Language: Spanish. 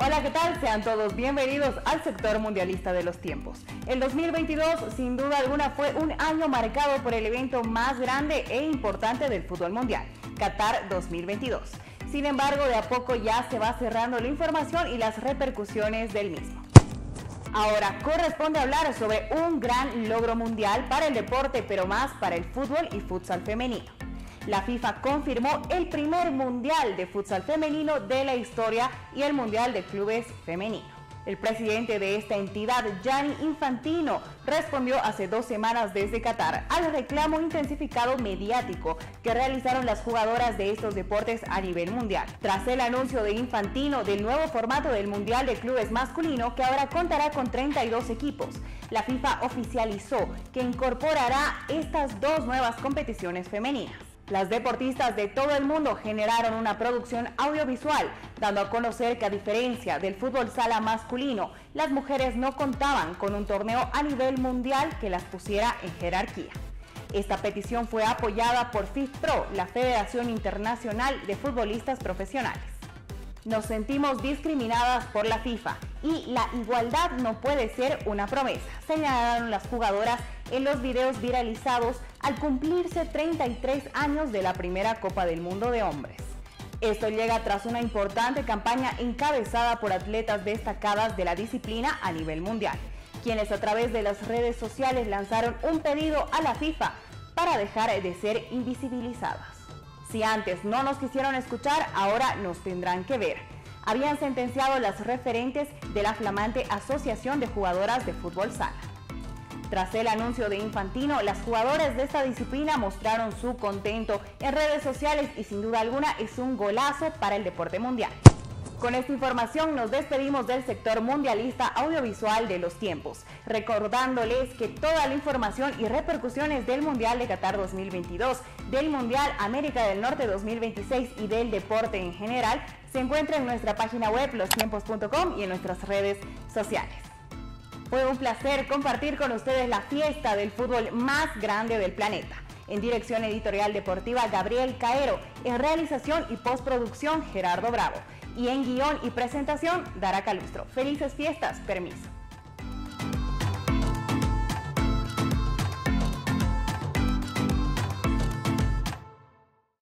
Hola, ¿qué tal? Sean todos bienvenidos al sector mundialista de los tiempos. El 2022, sin duda alguna, fue un año marcado por el evento más grande e importante del fútbol mundial, Qatar 2022. Sin embargo, de a poco ya se va cerrando la información y las repercusiones del mismo. Ahora corresponde hablar sobre un gran logro mundial para el deporte, pero más para el fútbol y futsal femenino la FIFA confirmó el primer Mundial de Futsal Femenino de la historia y el Mundial de Clubes Femenino. El presidente de esta entidad, Gianni Infantino, respondió hace dos semanas desde Qatar al reclamo intensificado mediático que realizaron las jugadoras de estos deportes a nivel mundial. Tras el anuncio de Infantino del nuevo formato del Mundial de Clubes Masculino, que ahora contará con 32 equipos, la FIFA oficializó que incorporará estas dos nuevas competiciones femeninas. Las deportistas de todo el mundo generaron una producción audiovisual, dando a conocer que a diferencia del fútbol sala masculino, las mujeres no contaban con un torneo a nivel mundial que las pusiera en jerarquía. Esta petición fue apoyada por FIFPro, la Federación Internacional de Futbolistas Profesionales. Nos sentimos discriminadas por la FIFA y la igualdad no puede ser una promesa, señalaron las jugadoras en los videos viralizados al cumplirse 33 años de la primera Copa del Mundo de Hombres. Esto llega tras una importante campaña encabezada por atletas destacadas de la disciplina a nivel mundial, quienes a través de las redes sociales lanzaron un pedido a la FIFA para dejar de ser invisibilizadas. Si antes no nos quisieron escuchar, ahora nos tendrán que ver. Habían sentenciado las referentes de la flamante Asociación de Jugadoras de Fútbol Sala. Tras el anuncio de Infantino, las jugadoras de esta disciplina mostraron su contento en redes sociales y sin duda alguna es un golazo para el deporte mundial. Con esta información nos despedimos del sector mundialista audiovisual de los tiempos, recordándoles que toda la información y repercusiones del Mundial de Qatar 2022, del Mundial América del Norte 2026 y del deporte en general se encuentra en nuestra página web lostiempos.com y en nuestras redes sociales. Fue un placer compartir con ustedes la fiesta del fútbol más grande del planeta. En dirección editorial deportiva Gabriel Caero, en realización y postproducción Gerardo Bravo y en guion y presentación Dara Calustro. Felices fiestas, permiso.